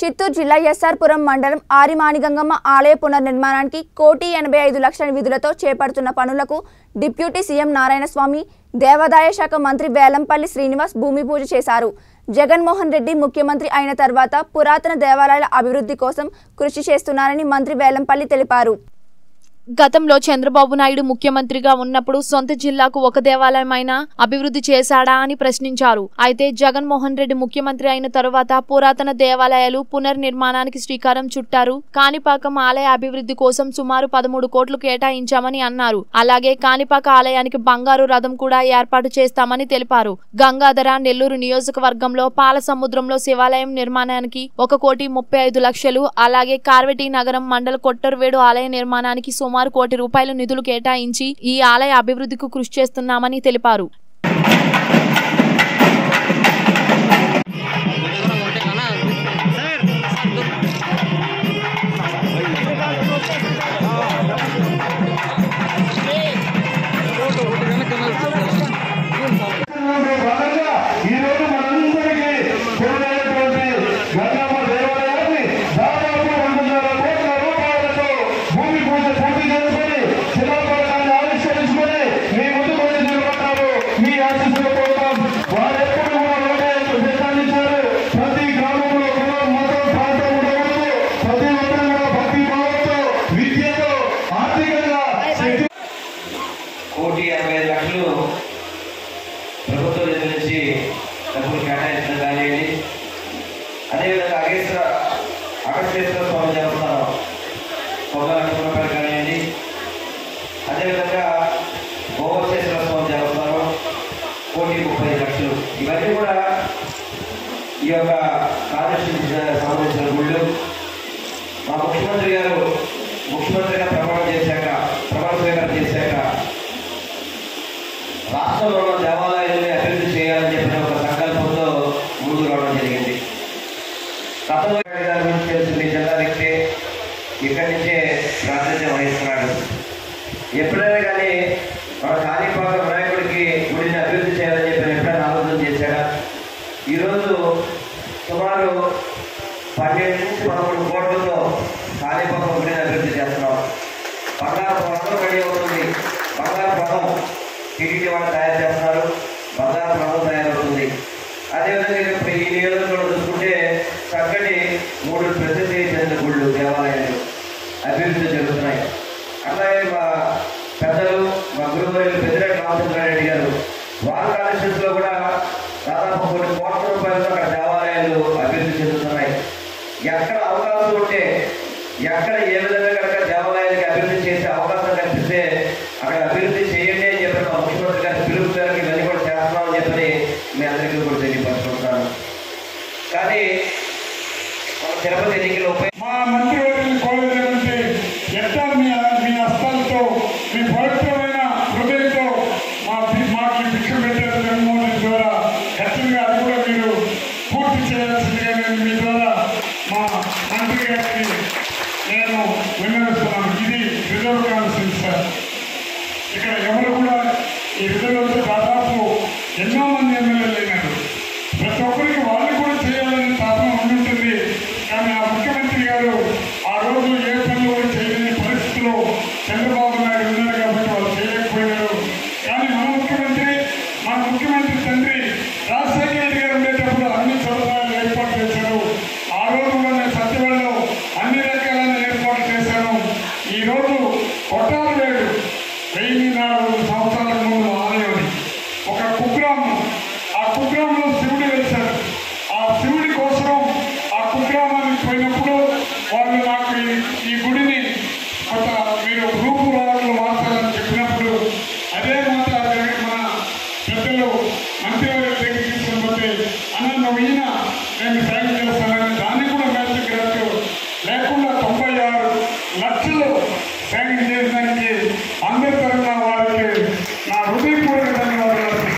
చిత్తూరు జిల్లా ఎస్ఆర్పురం మండలం ఆరిమాణిగంగమ్మ ఆలయ పునర్నిర్మాణానికి కోటి ఎనభై ఐదు లక్షల విధులతో చేపడుతున్న పనులకు డిప్యూటీ సీఎం నారాయణస్వామి దేవాదాయ శాఖ మంత్రి వేలంపల్లి శ్రీనివాస్ భూమి పూజ చేశారు. జగన్మోహన్ రెడ్డి ముఖ్యమంత్రి అయిన తర్వాత పురాతన దేవాలయాల అభివృద్ధి కోసం కృషి చేస్తున్నారని మంత్రి వేలంపల్లి తెలిపారు. గతంలో చంద్రబాబు నాయుడు ముఖ్యమంత్రిగా ఉన్నప్పుడు సొంత జిల్లాకు ఒక దేవాలయమైనా అభివృద్ధి చేశాడా అని ప్రశ్నించారు. అయితే జగన్మోహన్ రెడ్డి ముఖ్యమంత్రి అయిన తరువాత పురాతన దేవాలయాలు పునర్నిర్మాణానికి శ్రీకారం చుట్టారు. కాణిపాకం ఆలయ అభివృద్ధి కోసం సుమారు పదమూడు కోట్లు కేటాయించామని అన్నారు. అలాగే కాణిపాక ఆలయానికి బంగారు రథం కూడా ఏర్పాటు చేస్తామని తెలిపారు. గంగాధర నెల్లూరు నియోజకవర్గంలో పాల సముద్రంలో శివాలయం నిర్మాణానికి ఒక కోటి ముప్పై ఐదు లక్షలు అలాగే కార్వెటి నగరం మండల కొట్టర్వేడు ఆలయ నిర్మాణానికి సుమారు కోటి రూపాయల నిధులు కేటాయించి ఈ ఆలయ అభివృద్ధికి కృషి చేస్తున్నామని తెలిపారు. స్వామి దేవస్థానం ఒక లక్ష కానివ్వండి. అదేవిధంగా గోవర్ధేశ్వర స్వామి దేవస్థానం కోటి ముప్పై లక్షలు. ఇవన్నీ కూడా ఈ యొక్క కాన్స్టిట్యూన్సీ సంబంధించిన గుళ్ళు. మా ముఖ్యమంత్రి గారు ముఖ్యమంత్రిగా ప్రమాణం చేశాక ప్రమాణ స్వీకారం చేశాక రాష్ట్రంలో దేవాలయం దేవాలయాలని అభివృద్ధి చేయాలని చెప్పిన ఒక సంకల్పంతో ముందుకు రావడం జరిగింది గతంలో గారి గురించి తెలిసి మీ జిల్లా వ్యక్తి ఇక్కడి నుంచే ప్రాతినిధ్యం వహిస్తున్నాడు ఎప్పుడైనా కానీ మన కాళీపాక వినాయకుడికి గుడిని అభివృద్ధి చేయాలని చెప్పి ఎప్పుడైనా ఆలోచన చేశాడా ఈరోజు సుమారు పన్నెండు నుంచి పదమూడు కోట్లతో కాళీపాక గుడిని అభివృద్ధి చేస్తున్నాం. బంగారు పథకం రెడీ అవుతుంది. బంగారు పథకం టీడీటీ వాళ్ళు తయారు చేస్తున్నారు. బంగారు పథకం తయారవుతుంది. అదేవిధంగా ఇప్పుడు ఈ నియోజకవర్గం చూసుకుంటే చక్కటి మూడు ప్రసిద్ధి చెందిన గుళ్ళు దేవాలయాలు అభివృద్ధి జరుగుతున్నాయి అట్లాగే రూపాయలు పెద్దరే పెద్దిరెడ్డి రామచంద్రారెడ్డి గారు. వారి కాన్స్టిట్యూన్సీలో కూడా దాదాపు కొన్ని కోట్ల రూపాయలతో అక్కడ దేవాలయాలు అభివృద్ధి చెందుతున్నాయి. ఎక్కడ అవకాశం ఉంటే ఎక్కడ ఏ విధంగా కనుక దేవాలయానికి అభివృద్ధి చేసే అవకాశం కనిపిస్తే అక్కడ అభివృద్ధి చేయండి అని చెప్పి మా ముఖ్యమంత్రి గారి పిలుపు గారికి ఇవన్నీ కూడా చేస్తున్నామని చెప్పని మీ అందరికీ కూడా తెలియపరుచుకుంటున్నాను. కానీ మన తిరుపతి ఎన్నికలు మా మంత్రి మా మంత్రి నేను విన్నవిస్తున్నాను ఇది రిజర్వ్ కాన్స్టిట్యూన్సీ ఇక్కడ ఎవరు కూడా ఈ రిజర్వ్ దాదాపు ఎన్నో Одоогөр Бэлгийн нарууд тавтал